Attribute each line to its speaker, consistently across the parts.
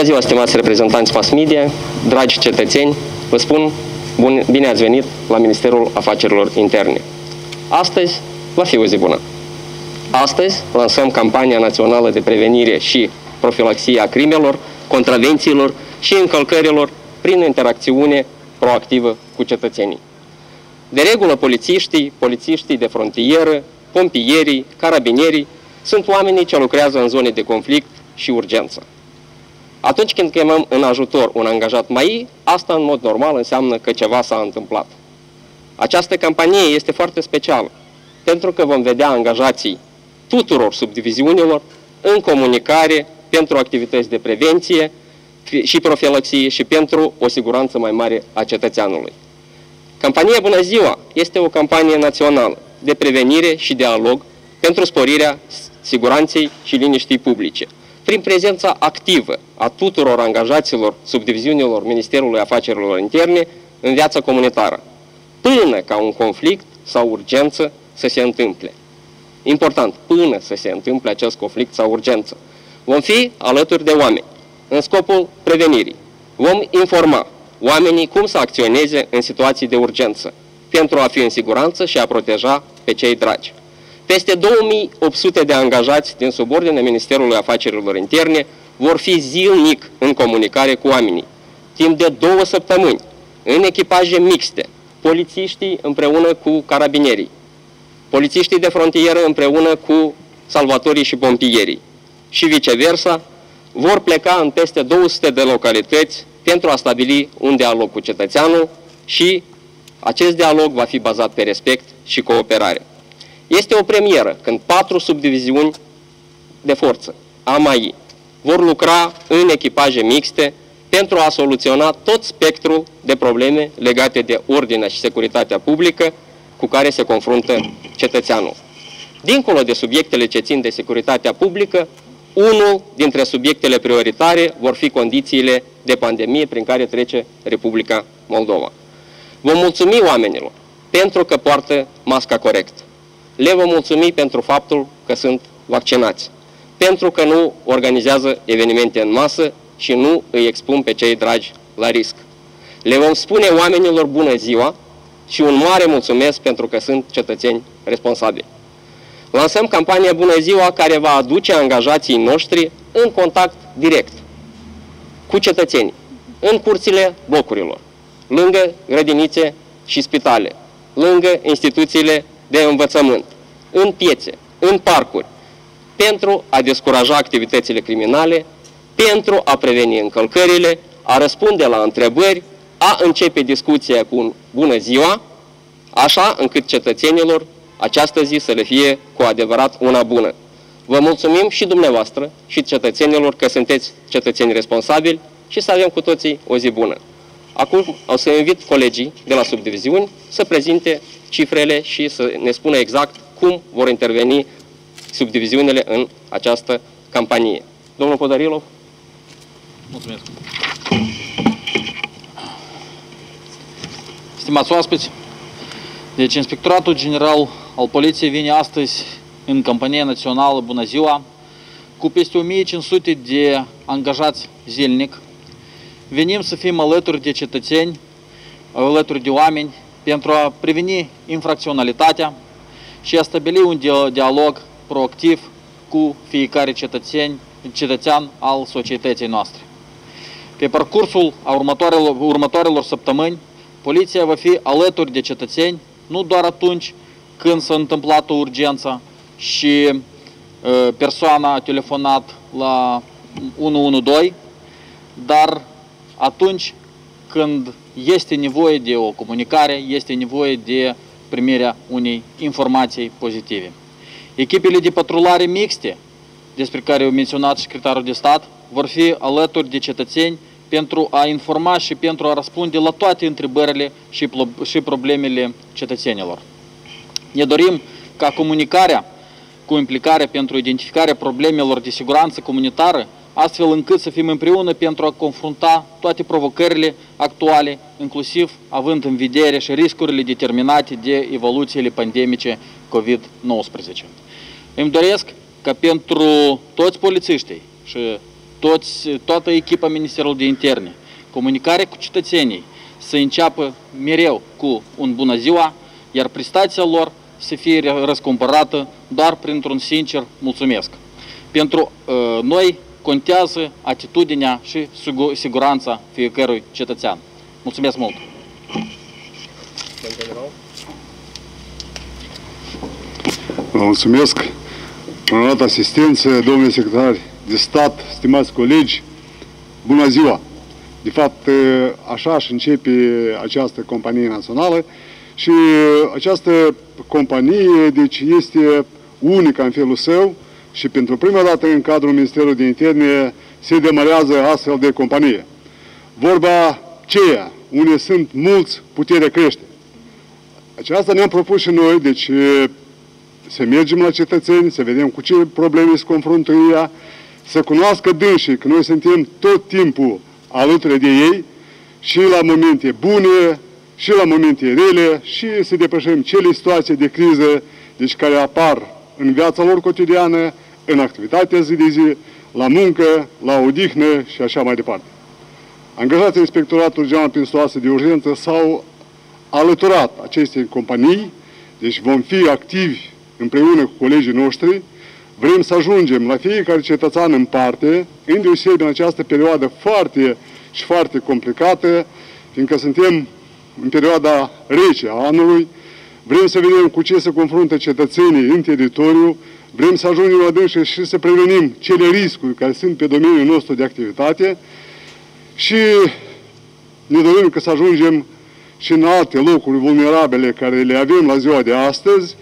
Speaker 1: Bună ziua, stimați reprezentanți mass media, dragi cetățeni, vă spun bun, bine ați venit la Ministerul Afacerilor Interne. Astăzi va fi o zi bună. Astăzi lansăm campania națională de prevenire și profilaxie a crimelor, contravențiilor și încălcărilor prin interacțiune proactivă cu cetățenii. De regulă, polițiștii, polițiștii de frontieră, pompierii, carabinierii sunt oamenii ce lucrează în zone de conflict și urgență. Atunci când chemăm în ajutor un angajat mai, asta în mod normal înseamnă că ceva s-a întâmplat. Această campanie este foarte specială, pentru că vom vedea angajații tuturor subdiviziunilor în comunicare pentru activități de prevenție și profilaxie și pentru o siguranță mai mare a cetățeanului. Campania Bună Ziua este o campanie națională de prevenire și dialog pentru sporirea siguranței și liniștii publice, prin prezența activă a tuturor angajaților subdiviziunilor Ministerului Afacerilor Interne în viața comunitară, până ca un conflict sau urgență să se întâmple. Important, până să se întâmple acest conflict sau urgență. Vom fi alături de oameni, în scopul prevenirii. Vom informa oamenii cum să acționeze în situații de urgență, pentru a fi în siguranță și a proteja pe cei dragi. Peste 2800 de angajați din subordine Ministerului Afacerilor Interne vor fi zilnic în comunicare cu oamenii, timp de două săptămâni, în echipaje mixte, polițiștii împreună cu carabinerii, polițiștii de frontieră împreună cu salvatorii și pompierii și viceversa, vor pleca în peste 200 de localități pentru a stabili un dialog cu cetățeanul și acest dialog va fi bazat pe respect și cooperare. Este o premieră când patru subdiviziuni de forță, AMAI, vor lucra în echipaje mixte pentru a soluționa tot spectrul de probleme legate de ordinea și securitatea publică cu care se confruntă cetățeanul. Dincolo de subiectele ce țin de securitatea publică, unul dintre subiectele prioritare vor fi condițiile de pandemie prin care trece Republica Moldova. Vom mulțumi oamenilor pentru că poartă masca corect. Le vom mulțumi pentru faptul că sunt vaccinați, pentru că nu organizează evenimente în masă și nu îi expun pe cei dragi la risc. Le vom spune oamenilor bună ziua și un mare mulțumesc pentru că sunt cetățeni responsabili. Lansăm campania Bună Ziua care va aduce angajații noștri în contact direct cu cetățenii, în curțile blocurilor, lângă grădinițe și spitale, lângă instituțiile de învățământ, în piețe, în parcuri, pentru a descuraja activitățile criminale, pentru a preveni încălcările, a răspunde la întrebări, a începe discuția cu un bună ziua, așa încât cetățenilor această zi să le fie cu adevărat una bună. Vă mulțumim și dumneavoastră și cetățenilor că sunteți cetățeni responsabili și să avem cu toții o zi bună. Acum o să invit colegii de la subdiviziuni să prezinte cifrele și să ne spună exact cum vor interveni subdiviziunile în această campanie. Domnul Podarilov.
Speaker 2: Mulțumesc. Stimați oaspeți, deci Inspectoratul General al Poliției vine astăzi în campania națională Bună Ziua cu peste 1500 de angajați zilnic. Venim să fim alături de cetățeni, alături de oameni pentru a preveni infracționalitatea și a stabili un dialog proactiv cu fiecare cetățeni, cetățean al societății noastre. Pe parcursul următoarelor, următoarelor săptămâni, poliția va fi alături de cetățeni, nu doar atunci când s-a întâmplat o urgență și uh, persoana a telefonat la 112, dar atunci când este nevoie de o comunicare, este nevoie de primirea unei informații pozitive. Echipele de patrulare mixte, despre care au menționat secretarul de stat, vor fi alături de cetățeni pentru a informa și pentru a răspunde la toate întrebările și problemele cetățenilor. Ne dorim ca comunicarea cu implicare pentru identificarea problemelor de siguranță comunitară, astfel încât să fim împreună pentru a confrunta toate provocările actuale, inclusiv având în vedere și riscurile determinate de evoluțiile pandemice COVID-19. Îmi doresc ca pentru toți polițiștii și toți, toată echipa Ministerului de Interne, comunicarea cu cetățenii să înceapă mereu cu un bună ziua, iar prestația lor să fie răscumpărată doar printr-un sincer mulțumesc. Pentru uh, noi contează atitudinea și siguranța fiecărui cetățean. Mulțumesc mult!
Speaker 3: Vă mulțumesc! Onorat asistență, domnule secretar de stat, stimați colegi, bună ziua! De fapt, așa și începe această companie națională și această companie deci, este unică în felul său și pentru prima dată în cadrul Ministerului de Interne se demarează astfel de companie. Vorba ceea, unde sunt mulți, putere crește. Aceasta ne-am propus și noi, deci să mergem la cetățeni, să vedem cu ce probleme se confruntă ea, să cunoască dânsii că noi suntem tot timpul alături de ei și la momente bune, și la momente rele, și să depășim cele situații de criză, deci care apar în viața lor cotidiană, în activitatea zi de zi, la muncă, la odihnă și așa mai departe. Angajații Inspectoratului General prin situații de urgență s-au alăturat acestei companii, deci vom fi activi împreună cu colegii noștri, vrem să ajungem la fiecare cetățean în parte, deosebire în această perioadă foarte și foarte complicată, fiindcă suntem în perioada rece a anului, vrem să vedem cu ce se confruntă cetățenii în teritoriu, vrem să ajungem la dânsă și să prevenim cele riscuri care sunt pe domeniul nostru de activitate și ne dorim că să ajungem și în alte locuri vulnerabile care le avem la ziua de astăzi,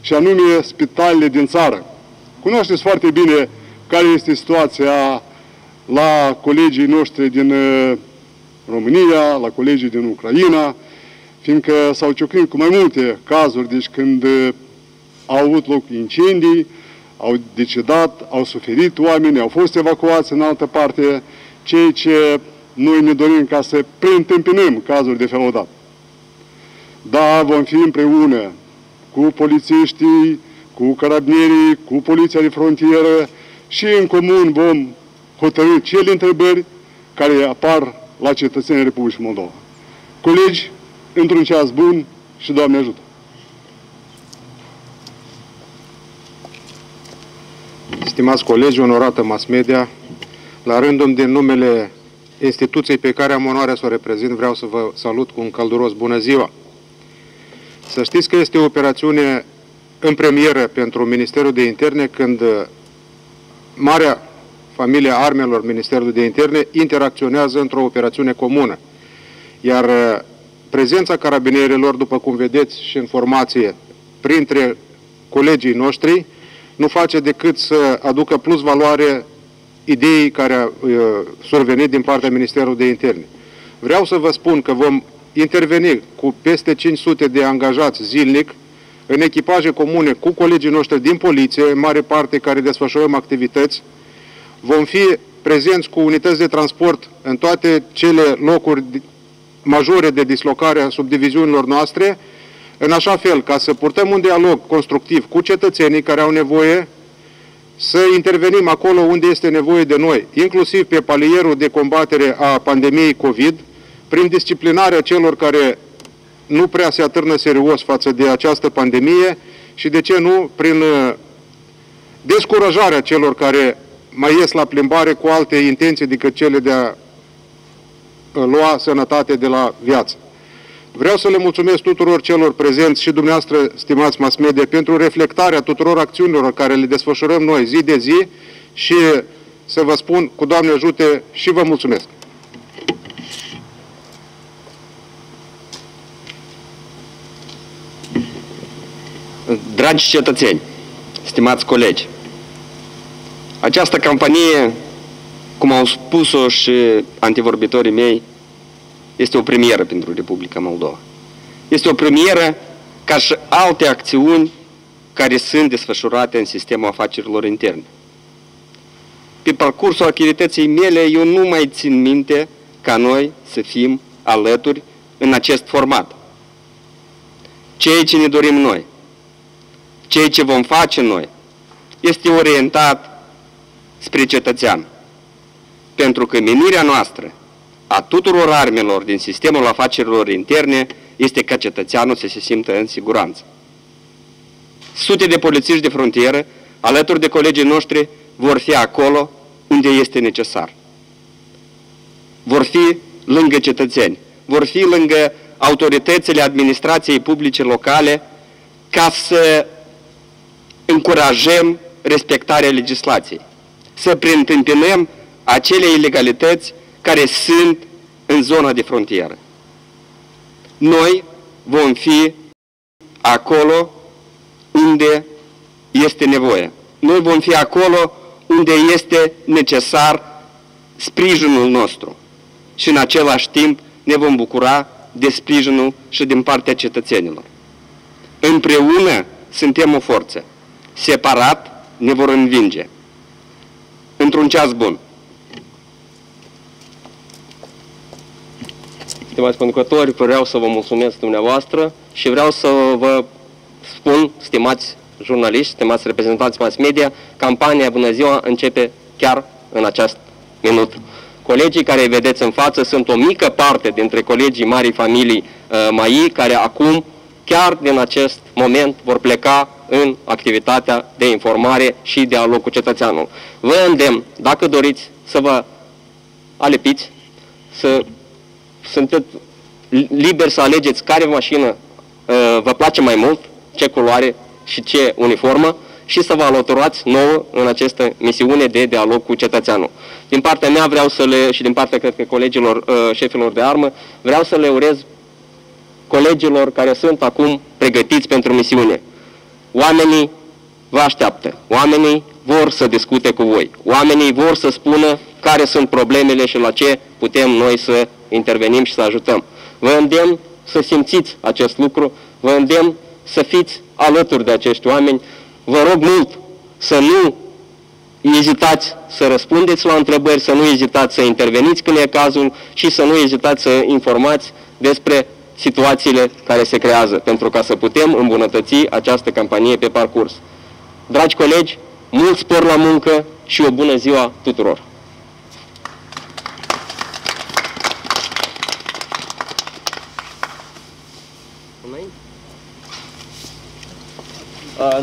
Speaker 3: și anume spitalele din țară. Cunoașteți foarte bine care este situația la colegii noștri din uh, România, la colegii din Ucraina, fiindcă s-au ciocnit cu mai multe cazuri, deci când uh, au avut loc incendii, au decedat, au suferit oameni, au fost evacuați în altă parte, ceea ce noi ne dorim ca să preîntâmpinăm cazuri de felul dat. Da, vom fi împreună cu polițiștii, cu carabinierii, cu poliția de frontieră și în comun vom hotărâ cele întrebări care apar la cetățenii Republicii Moldova. Colegi, într-un ceas bun și Doamne ajută!
Speaker 4: Stimați colegi, onorată mass media, la rândul din numele instituției pe care am onoarea să o reprezint, vreau să vă salut cu un călduros bună ziua! Să știți că este o operațiune în premieră pentru Ministerul de Interne când uh, marea familie armelor Ministerului de Interne interacționează într-o operațiune comună. Iar uh, prezența carabinierilor, după cum vedeți și în formație, printre colegii noștri, nu face decât să aducă plus valoare ideii care a uh, survenit din partea Ministerului de Interne. Vreau să vă spun că vom interveni cu peste 500 de angajați zilnic în echipaje comune cu colegii noștri din poliție, în mare parte care desfășurăm activități. Vom fi prezenți cu unități de transport în toate cele locuri majore de dislocare a subdiviziunilor noastre, în așa fel ca să purtăm un dialog constructiv cu cetățenii care au nevoie, să intervenim acolo unde este nevoie de noi, inclusiv pe palierul de combatere a pandemiei COVID, prin disciplinarea celor care nu prea se atârnă serios față de această pandemie și, de ce nu, prin uh, descurajarea celor care mai ies la plimbare cu alte intenții decât cele de a uh, lua sănătate de la viață. Vreau să le mulțumesc tuturor celor prezenți și dumneavoastră, stimați mass media, pentru reflectarea tuturor acțiunilor care le desfășurăm noi zi de zi și să vă spun, cu Doamne ajute, și vă mulțumesc.
Speaker 1: Dragi cetățeni, stimați colegi, această campanie, cum au spus-o și antivorbitorii mei, este o premieră pentru Republica Moldova. Este o premieră ca și alte acțiuni care sunt desfășurate în sistemul afacerilor interne. Pe parcursul activității mele, eu nu mai țin minte ca noi să fim alături în acest format. Ceea ce ne dorim noi, ceea ce vom face noi, este orientat spre cetățean.
Speaker 5: Pentru că menirea noastră a tuturor armelor din sistemul afacerilor interne este ca cetățeanul să se simtă în siguranță. Sute de polițiști de frontieră, alături de colegii noștri, vor fi acolo unde este necesar. Vor fi lângă cetățeni, vor fi lângă autoritățile administrației publice locale ca să încurajăm respectarea legislației, să preîntâmpinăm acele ilegalități care sunt în zona de frontieră. Noi vom fi acolo unde este nevoie. Noi vom fi acolo unde este necesar sprijinul nostru și în același timp ne vom bucura de sprijinul și din partea cetățenilor. Împreună suntem o forță. Separat ne vor învinge. Într-un ceas bun.
Speaker 1: Stimați conducători, vreau să vă mulțumesc dumneavoastră și vreau să vă spun, stimați jurnaliști, stimați reprezentanți mass media, campania Bună Ziua începe chiar în acest minut. Colegii care îi vedeți în față sunt o mică parte dintre colegii marii familii uh, MAI, care acum, chiar din acest moment, vor pleca în activitatea de informare și dialog cu cetățeanul. Vă îndemn, dacă doriți să vă alepiți, să sunteți liberi să alegeți care mașină uh, vă place mai mult, ce culoare și ce uniformă și să vă alăturați nouă în această misiune de dialog cu cetățeanul. Din partea mea vreau să le, și din partea, cred că, colegilor uh, șefilor de armă, vreau să le urez colegilor care sunt acum pregătiți pentru misiune. Oamenii vă așteaptă, oamenii vor să discute cu voi, oamenii vor să spună care sunt problemele și la ce putem noi să intervenim și să ajutăm. Vă îndemn să simțiți acest lucru, vă îndemn să fiți alături de acești oameni. Vă rog mult să nu ezitați să răspundeți la întrebări, să nu ezitați să interveniți când e cazul și să nu ezitați să informați despre situațiile care se creează, pentru ca să putem îmbunătăți această campanie pe parcurs. Dragi colegi, mult spor la muncă și o bună ziua tuturor!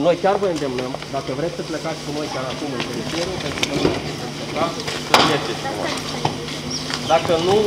Speaker 1: Noi chiar vă îndemnăm, dacă vreți să plecați cu noi chiar acum în teritoriu, pentru că nu să mergeți. Dacă nu,